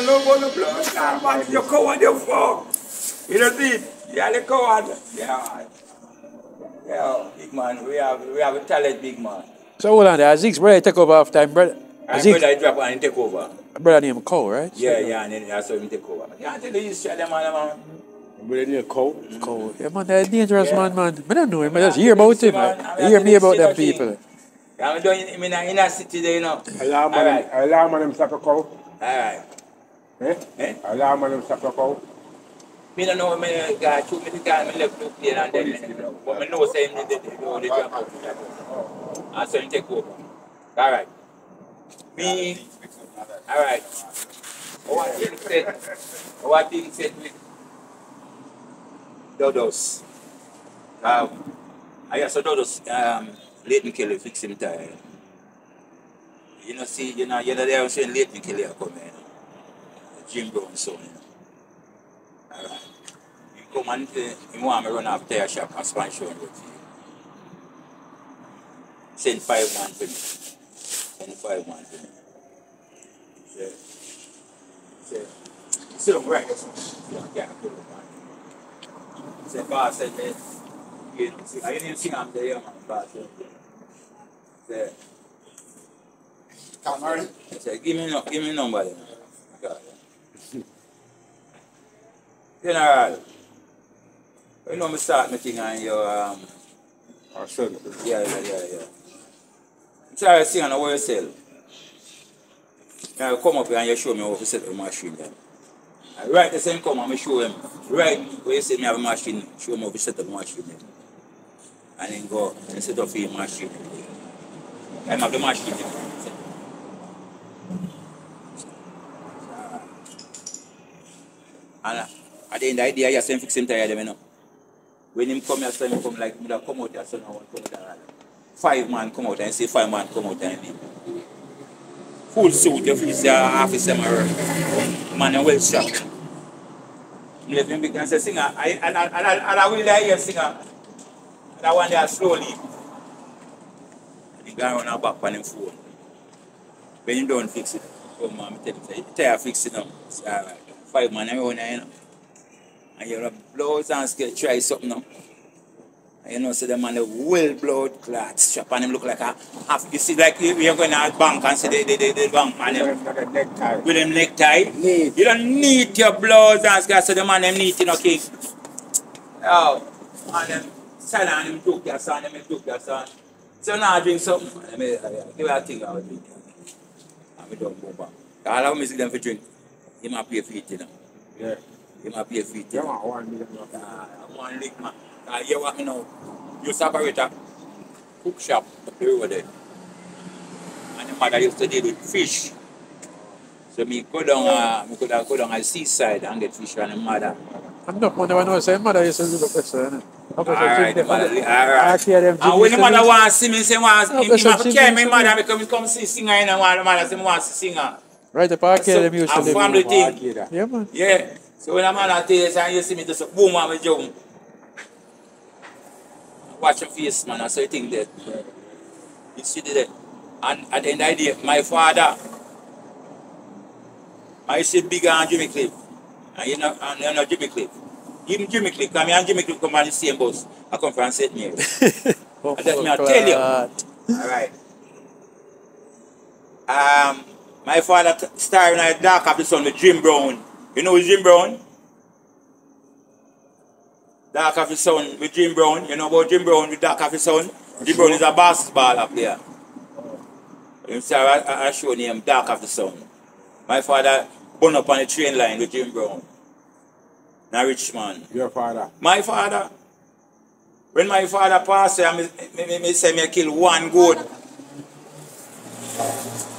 you know about the blood clot, man. You coward, you fuck. You know see? Yeah, the coward. Yeah. Yeah, big man. We have we have a talent, big man. So hold on there. Aziz, brother, take over half time, brother. And Aziz, brother drop and take over. brother named Cole, right? Yeah, yeah, and then that's how him take over. You can't tell the history of them, man, man. Brother named Cole. Cole. Yeah, man, they're dangerous Yeah. man, man. I don't know him. I just hear about him. Man, man. I'm hear me about them people. I'm doing him in a inner city there, you know. Alarm All man, right. alarm man, them soccer cow. Alright. Eh? Eh? Alarm man, them soccer cow. Me don't know me guy shoot me the guy me left look there and then but me know say him did the do the job. And so him take over. Alright. Me alright. What thing said what thing said with Dodos. Um I guess so Dodos um Leighton Kelly fix him tire. You know see you know you know there saying Leighton Kelly are coming. Jim Brown son. You know. Alright. You come and uh, you want me run off tire shop and show and go you. Send five man for me. Send five man for me. Yeah. Say, sit down right. Yeah, yeah, it on. Say, boss, said, man, you know, see, I didn't sing I'm there, man, boss. Say, Come on. I said, give me no, give me number then. God. General, you know me start my thing on your um Our son. yeah yeah yeah yeah. I'm sorry to sing on the word sell. Now come up here and you show me how to set the machine then. I right the same come and I show him. Right where you say me have a machine, show him how to set the machine then. And then go and set up the machine. I have the machine then. And at the end of the day, I just fix him tired, you know. When him come here, so him come like, come out here, so now come out. Five man come out and say five man come out and. Full suit, you feel say half them are man and well strapped. Let him and say singer, I and I and I and I will hear singer. And I want there slowly. He go run back on him phone. When you don't fix it, oh, come on, me tell him say, tire fix it now. Alright. Uh, five man around here, you know. And you're a blows and skill, try something now. And you know, so the man a well blood clot strap and him look like a half. You see, like you- you're going to a bank and see the, the, the, the bank man him, Like a necktie. with him necktie. Neat. You don't need your blows and skill, so the man them neat, you know, king. Oh, and them silent and him joke your son, him joke your son. So now I drink something. Me uh, give her a thing I will drink. And we don't go back. All of me see them for drink. He might pay for it, you know. Yeah. He might pay for it. Yeah, You know. man, one million. Ah, I'm one lick, man. Ah, you what me know? You separate a cook shop up the road there. And the mother used to deal with fish. So me go down, uh, me could have go down at the seaside and get fish from the mother. I'm not one of those. Mother used to live up there, so, you know. Up there, so Alright, the Jimmy- mother, I alright. see them And Jimmy when the mother Simmons. want to see me, say, want, Oh, him, that's him have what to she carry did, me so mother yeah. because he come see singer and the mother, mother say, me want to see singer. Right up our So, care, them used to I'm live. family thing. Arcade. Yeah, man. Yeah. So when a man at this and you see me just boom on my jump. Watch your face, man. I saw you think that. You see that. And at the end of the day, my father, I see bigger than Jimmy Cliff. And you know, and you know Jimmy Cliff. Even Jimmy Cliff, come here and Jimmy Cliff come on the same bus. I come from St. Mary. Oh, That's me, I tell you. All right. Um, my father starring in Dark of the Sun with Jim Brown. You know Jim Brown? Dark of the Sun with Jim Brown. You know about Jim Brown with Dark of the Sun? Jim Brown is a basketball player. You see, I, I, I show him Dark of the Sun. My father born up on the train line with Jim Brown. Now rich man. Your father. My father, when my father passed, I me, me, me, me say me kill one goat.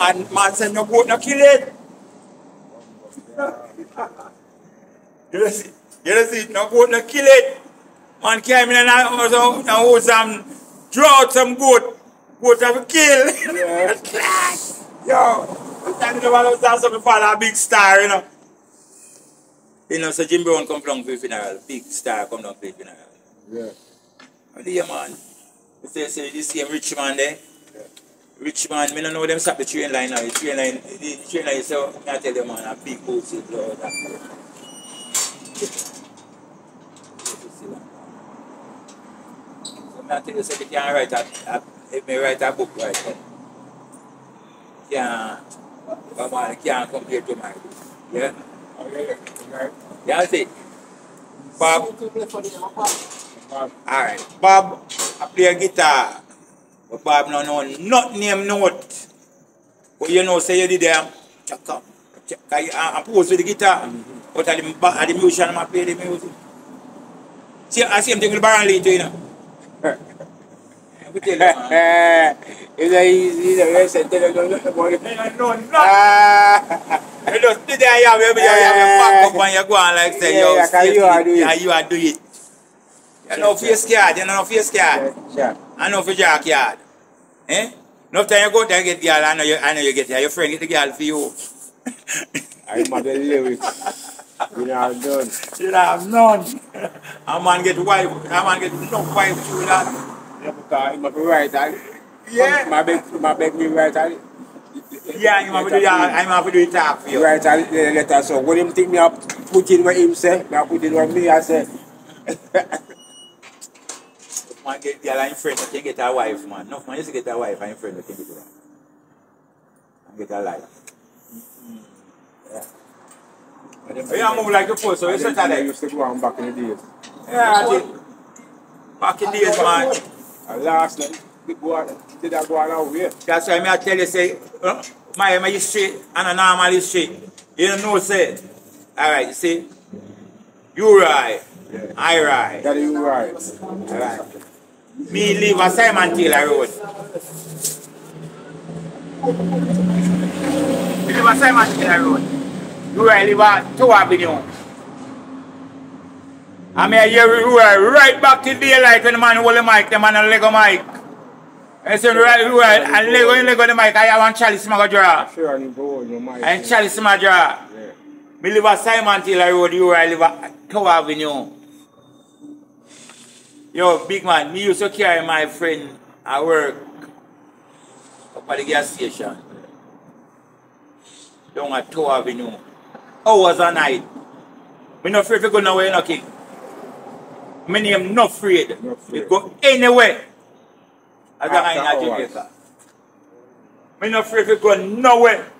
And man said, no goat, no kill it. You know see, you know see, no goat, no kill it. Man came in and I was out some, draw out some goat. Goat have a kill. Yo, standing over the house of my father, a big star, you know. You know, so Jim Brown come down for funeral. Big star come down for funeral. Yeah. How do you man? You say, say this same rich man there? Rich man, me no know them stop the train line now. The train line, the train line, so I tell them man, a big boat is blood. So me I tell you, say me can write a, a, if me write a book right then. Can't, but man, can't compare to my book. Yeah? Yeah, see. Bob, alright. Bob, I play guitar. But Bob no know not name note. But you know, say you did them. Check up. Check, I, I, pose with the guitar. But at the, at the musician, I play the music. See, I same thing with Baron Lee too, you know. I will tell you, man. It's a easy, the rest tell you don't know about it. You just did that, you have your, back up and you go on like say, yo, Yeah, you are it. do it. Yeah, you it. You know, face card, you know, face card. yeah. I know for Jack yard. Eh? No time you go there get girl, I know you, I know you get here. Your friend get the girl for you. I'm at the lyrics. You know, I'm done. you know, have none. A man get wife, a man get no wife through that. Yeah, because I'm a writer. Yeah. My beg, my beg me writer. Yeah, you have to do that. I'm have to do it talk for you. Write a the letter so when him think me up put in what him say, me I put in what me I say. Man get girl and friend, you can get a wife, man. No, man used to get a wife and friend, you can get that. And get a life. Yeah. Yeah, move like a fool, so you set that. used to go on back in the days. Yeah, I did. Back in the days, man. And last night, the boy did I go on out here. That's why I tell you say, uh, my my history and a normal history. You know say. Alright, you see? You right. Yeah. I right. That you right. Alright. Me live a Simon Taylor Road. Me live a Simon Taylor Road. You right live a Two Avenue. I mean, you right, right back to daylight when the man hold the mic, the man a Lego mic. And so right, right, and Lego, in Lego the mic, I have one chalice in my drawer. Sure, I need to your mic. And chalice in my drawer. Yeah. Me live at Simon Taylor Road, you I live at Tower Avenue. Yo, big man, me used to carry my friend at work up at the gas station. Down at Tower Avenue. Hours a night. Me not afraid to go nowhere, no king. Me name not afraid. Not afraid. go anywhere. As long as I'm in. Jamaica. Me not afraid to go nowhere.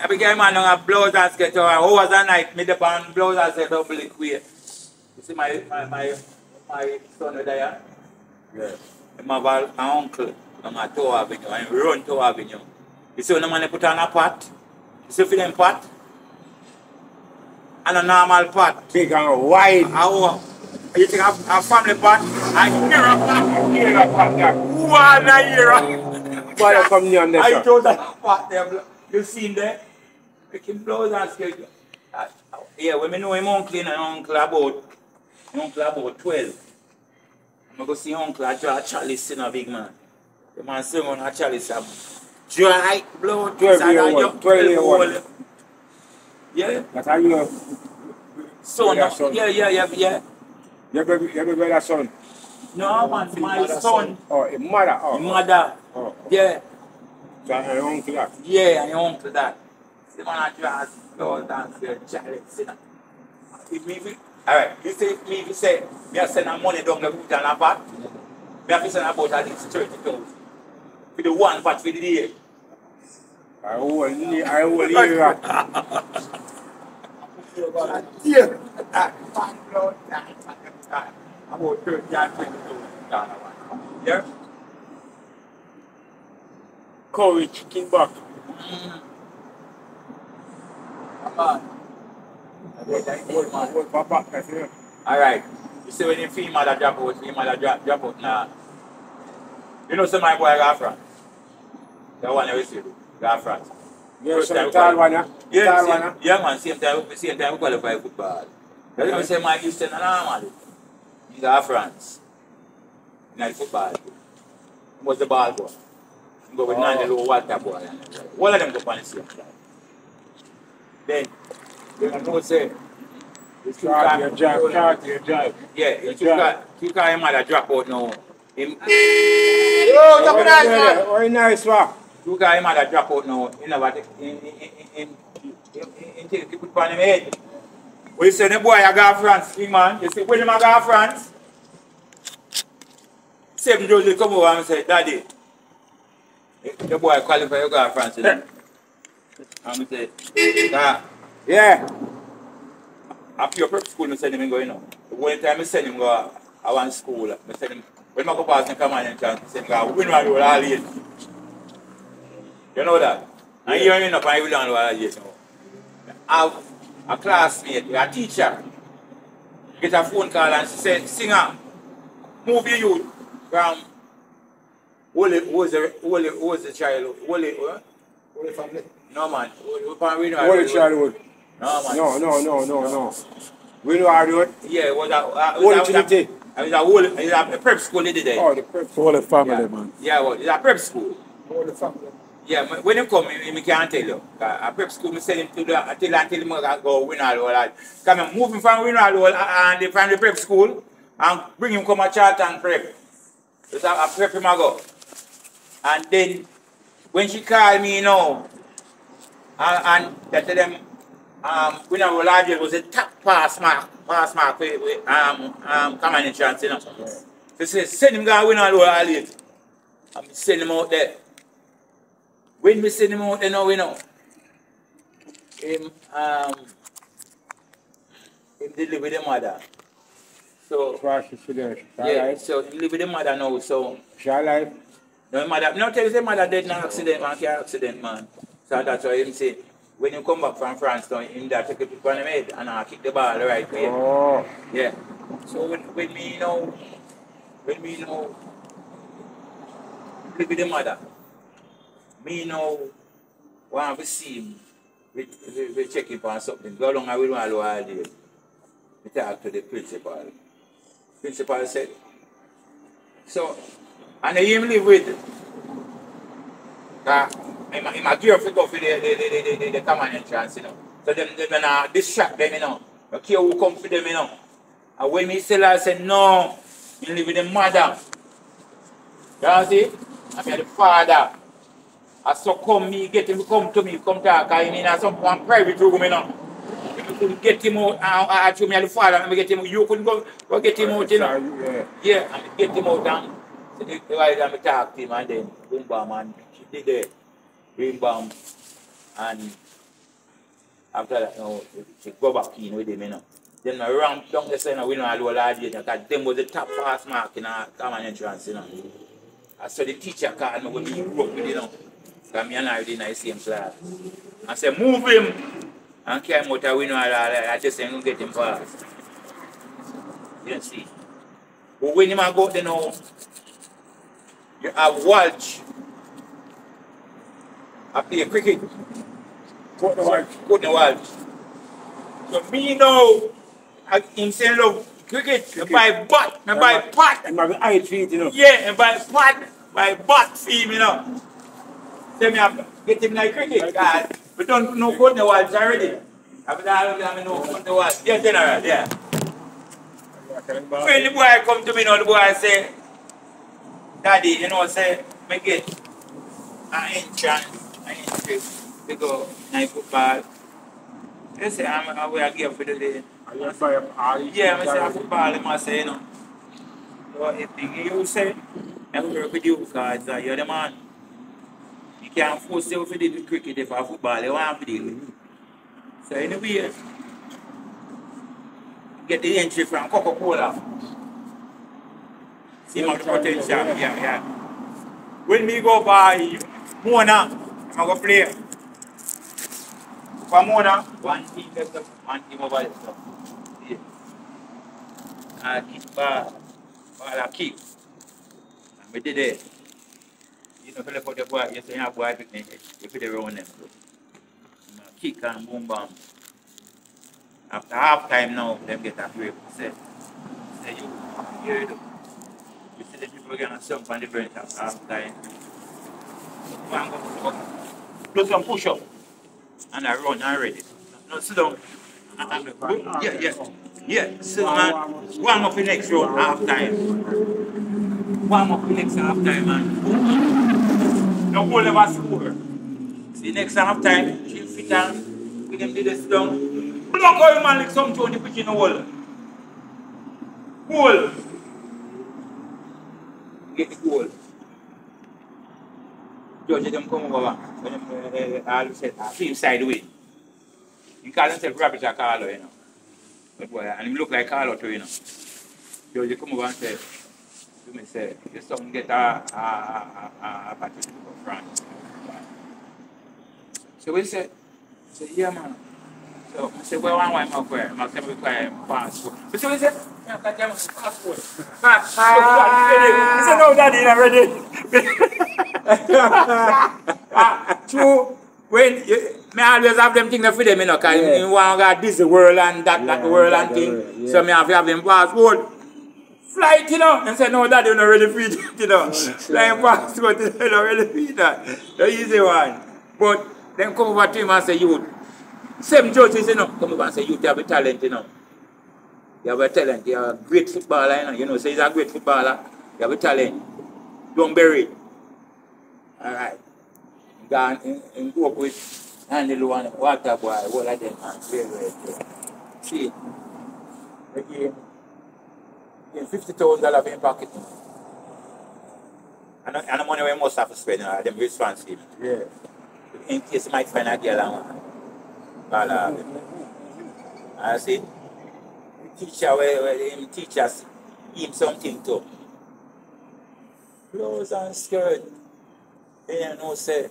I became man on a blouse and skirt hours a night, me dep on blouse and skirt double queer. You see my my my my son over there? Yeah. Him have a- an uncle on a Tower Avenue and run Tower Avenue. You see when they put on a pot? You see for them pot? And a normal pot. Big and wide. How you think a, a family pot? I hear a pot. Here a pot. One a year. Boy, you come near on I told that part there, you seen there? Making blows and. Uh, yeah, when me know him uncle and uncle about, uncle about 12. I'm go see uncle a draw a chalice in a big man. The man sing on a chalice a dry blood. 12 inside year a old, 12 year old. old. Yeah, That's how you son, Yeah, son. yeah, yeah, yeah, yeah. your baby, your baby brother son. No, man, my son, Oh, a mother. Oh, oh. mother, oh, oh. yeah. So an uncle that. Yeah, and your uncle that. See, man, I draw blood and say chalice, you know. If me, if- alright, you say, me, if you say, me I send a money down the route and a pot, me to send about at least 30,000. For the one pot for the day. I near, I hold here. Yeah. That one blood, that that. About 30 and 20,000 down a one. Yeah? Curry chicken back. What for back? Alright. You see when you feel mother drop out, feel mother drop, drop out now. You know some my boy got France. The one you see, got France. Yeah, First so time the tall one, yeah? Yeah, same, one, yeah? man, same time, same time we qualify football. That's why I say my Houston and normal. He got France. In the football. Was the ball boy. Go with Oh. little water boy. All of them go on the same time. Then, you know say, the two Charge guys- your drive, charge your drive. yeah, he Your took drive. a, took a him mother drop out now. Him, Oh, top of that, man. Very nice, man. You guys might have drop out now. You know what? In, in, in, in, in, in, take it put on him head. We say the boy I got France, big man. You see, when him I got France, seven Josie come over and say, Daddy, eh, the boy qualify you got France, you know. And I say, nah, Yeah. after your prep school, I send him go, you know. The one time I send him go, I want school, I send him, when I go past him, come on and chance, I send him go, win one roll all year. You know that? And you ain't up and you don't know all year. I have a classmate, a teacher, get a phone call and she said, singer, move your youth from Holy, who was the, Holy, who was the child? Holy? Holy family. No man, Holy, Holy, Holy childhood. No man. No, no, no, no, no. We know how to do it. Yeah, it was a, uh, it Holy was a, it was a, Trinity. it was a, whole, it was a prep school they did there. Oh, the prep. Holy family, yeah. man. Yeah, well, it's a prep school. Holy family. Yeah, when you come, me, me can't tell you. 'Cause A prep school, me send him to the, until, until him go- go win all that. Because I'm moving from win all and the, from the prep school and bring him come a and prep. It's a, a prep him a go. And then, when she called me, you know, and, and they tell them, um, win all last year was a top pass mark, pass mark with, with um, um, common entrance, you know. So they say, send him go win all all late. And me send him out there. When me send him out there now, you know, him, um, him with the mother. So, Crash is there. She yeah, alive. so him live with the mother now, so, She alive. no mother, no tell you say mother dead in an accident, man, car accident, man. So that's why him say, when you come back from France, now, him that take it on the head and I kick the ball the right way. Oh. Yeah. So when, when me know, when me you know, live with the mother, me know, want to see him, we, we, we check him on something. Go along and we don't allow all day. We talk to the principal. Principal said, so, and I him live with, him, him a gear for go for the, the, the, the, the, the common entrance, you know. So them, them, uh, distract them, you know. I care who come for them, you know. And when me her, I said, no, you live with the mother. You see? I'm the father. I so come me, get him to come to me, come talk, I mean, in some one private room, you know. If you could get him out, I, I told me, the father, I'm get him out. You couldn't go, go get him out, you know. Yeah. And get him out and so the, the wife and me talk to him and then boom bam and she did the bam and after that you know, she go back in with him, you know. Then I ramp down the center, we know all the lad because them was the top pass mark in our common entrance, you know. I saw the teacher called me when grew up with, you know. Because me and I did in the same class. I said, move him and him out of window. I just say, get him fast. You don't see. But when him a go there now, you have Walsh. I play cricket. Put the one. Put the Walsh. So me now, I, him say love cricket, I buy bat, I buy pot. And my eye feet, you know. Yeah, and by pot, by bat feed me now. Say me have get him like cricket, guys. We don't know good the Walsh already. After that, I know good the Walsh. Yeah, general, yeah. When the boy come to me now, the boy say, Daddy, you know, say, me get an entrance, entry to go football. They say, I'm a way I give for the day. And you all Yeah, I say, I football, I say, you know. So if you say, I work with you because you're the man. You can't force yourself to deal cricket if I football, you want to deal with. So anyway, get the entry from Coca-Cola. See my potential, yeah, yeah. When me go by Mona, I'm going to play. For Mona, one team left, one team over there. So, yeah. I kick ball, ball I kick. And we did it. You know, for the for the boy, you say, yeah, boy, pick you put it around them. So, I kick and boom, bam. After half time now, them get a break. Say, say you, you do. You see the people gonna jump on the bench after half time. One go, go, do some push up. And I run already. No, sit down. And- and- Yeah, yeah. Yeah, sit down and warm up the next round, half time. warm up the next half time and the goal never score. See next half time, she fit and with them did this down. Block out man like some tune the pitch in the wall. Goal. Get the goal. Judge them come over. Uh, all said, uh, team side way. He call himself or Carlo, you know. But boy, and him look like Carlo too, you know. Judge come over and say, to me say, your son get a, a, a, a, a for France. So we said, say, yeah man. So I said, well, one way my prayer. I said, we require passport. So we said, yeah, I got my passport. He said, no, daddy, not ready. True. When you, me always have them things for them, you know, because Yeah. you want to this world and that, that Yeah, world that and thing. world, yeah. So me have to have them passport. Flight, you know, and say, no, that you're not really it, you know. Flying passport, you're not really it. that. The easy one. But then come over to him and say, you, same judges, you know, come over and say, you have a talent, you know. You have a talent, you're a great footballer, you know, you know, so he's a great footballer. You have a talent. Don't bury it. All right. Go and, and, up with Andy Luan, water boy, all of them, and very, very good. See, again, in $50,000 in pocket. And, and the money we must have to spend, you know, them responsible. Yeah. In case you might find a girl and all of them. I see, the teacher, where, where him teach us, him something too. Clothes and skirt. You know, say,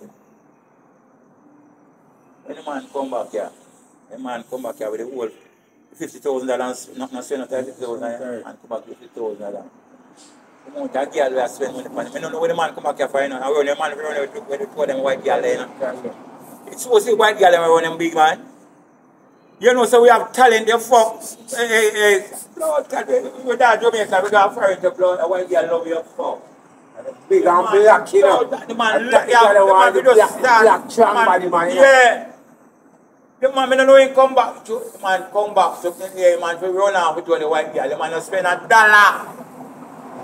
when the man come back here, the man come back here with the whole fifty thousand dollars, not not spend not fifty thousand and come back with fifty thousand dollars. The amount of girl we are spend money on. I don't know what the man come back here for, you know. I run the man run with with the two them white girl, you know. It's supposed to be white girl we run them big man. You know, so we have talent, they fuck. Hey, hey, hey. Lord God, we, we down Jamaica, we got foreign to blood, a white girl love you fuck. Big and black, you know. The man, that the the man, the black- stand. black strong body man, you know. Yeah. The man, me don't know him come back to, the man come back to, yeah, man, we run off with the white girl, the man don't spend a dollar.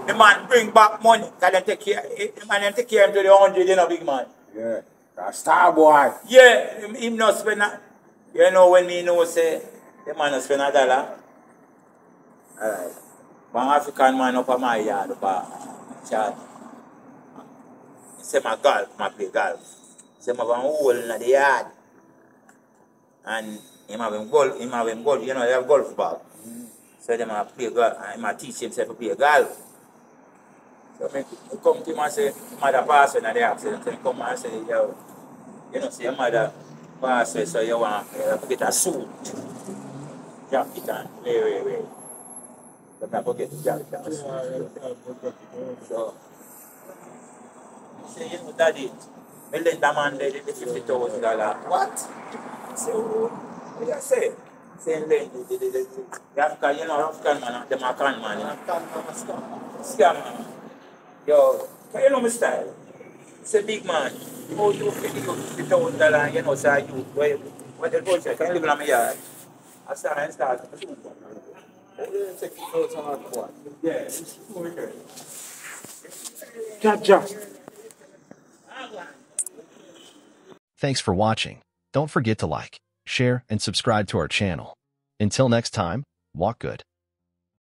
The man bring back money, cause them take care, eh, the man them take care him to the hundred, you know, big man. Yeah. A star boy. Yeah, him, him not spend a, you know when me know say, the man not spend a dollar. Alright. One African man up on my yard, up a chat. Say my golf, my play golf. He say my have a hole in the yard. And him have him golf, him have him golf, you know, they have golf ball. So them a play golf, and him a teach himself to play golf. So me me come to him and say, mother pass when they accident. So he come and say, yo, you know, your mother pass away, so you want uh, to get a suit. Jacket and way, way, way. But I forget the jacket and suit. So, he say, you know, daddy, me lend that man the, the fifty thousand dollar. What? Say, oh, what I say? Say, lend the, the, the, the, the African, you know, African man, them a con man, you know. Scam man. Yo, can you know my style? A big man. Oh, you fifty fifty thousand dollar, you know, say you, where, where the bullshit, can you live in my yard? I start and start. Yeah. Cha-cha. Thanks for watching. Don't forget to like, share, and subscribe to our channel. Until next time, walk good.